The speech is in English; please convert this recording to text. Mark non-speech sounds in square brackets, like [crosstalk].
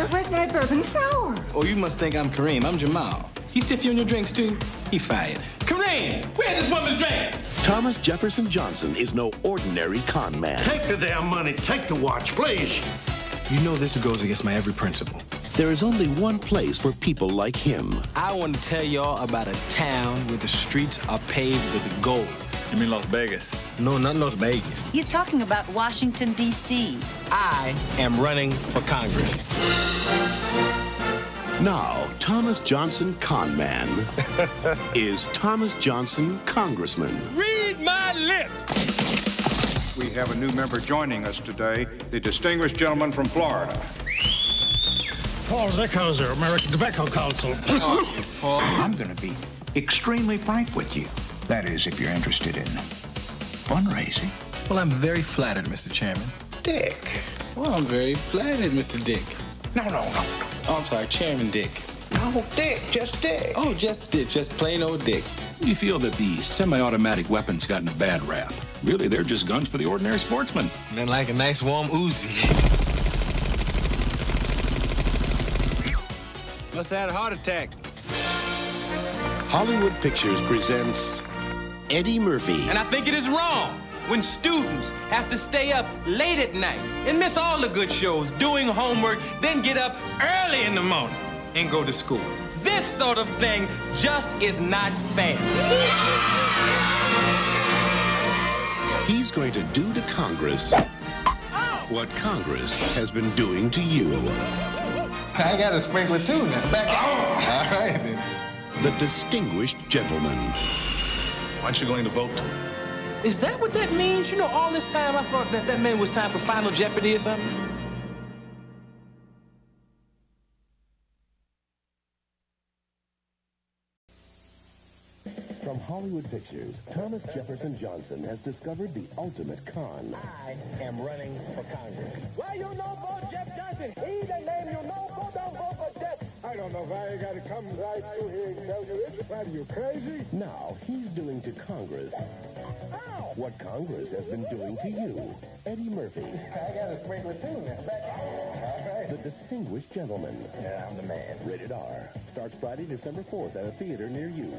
sir. Where's my bourbon sour? Oh, you must think I'm Kareem. I'm Jamal. He stiff you on your drinks, too? He fired. Kareem, where's this woman's drink? Thomas Jefferson Johnson is no ordinary con man. Take the damn money. Take the watch, please. You know this goes against my every principle. There is only one place for people like him. I want to tell y'all about a town where the streets are paved with gold. You mean Las Vegas? No, not Las Vegas. He's talking about Washington, D.C. I am running for Congress. Now, Thomas Johnson Con Man [laughs] is Thomas Johnson Congressman. Read my lips! We have a new member joining us today, the distinguished gentleman from Florida. Paul Zickhauser, American Tobacco Council. [coughs] I'm going to be extremely frank with you. That is, if you're interested in fundraising. Well, I'm very flattered, Mr. Chairman. Dick. Well, I'm very flattered, Mr. Dick. No, no, no. Oh, I'm sorry, Chairman Dick. No, Dick, just Dick. Oh, just Dick, just plain old Dick. You feel that the semi-automatic weapons gotten a bad rap. Really, they're just guns for the ordinary sportsman. Then like a nice warm Uzi. Must have had a heart attack. Hollywood Pictures presents Eddie Murphy. And I think it is wrong when students have to stay up late at night and miss all the good shows doing homework, then get up early in the morning and go to school. This sort of thing just is not fair. He's going to do to Congress what Congress has been doing to you. I got a sprinkler too now. Back at you. All right then. The distinguished gentleman. Aren't you going to vote? Is that what that means? You know, all this time I thought that that meant it was time for Final Jeopardy or something. From Hollywood Pictures, Thomas Jefferson Johnson has discovered the ultimate con. I am running for Congress. Well, you know for Jeff Johnson. He's the name you know. Go down, vote for Jeff. I don't know why I got to come right through here and tell you this. What, are you crazy? Now he's doing to Congress Ow! what Congress has been doing to you. Eddie Murphy, I got a sprinkler too now. All right. the distinguished gentleman. Yeah, I'm the man. Rated R. Starts Friday, December 4th at a theater near you.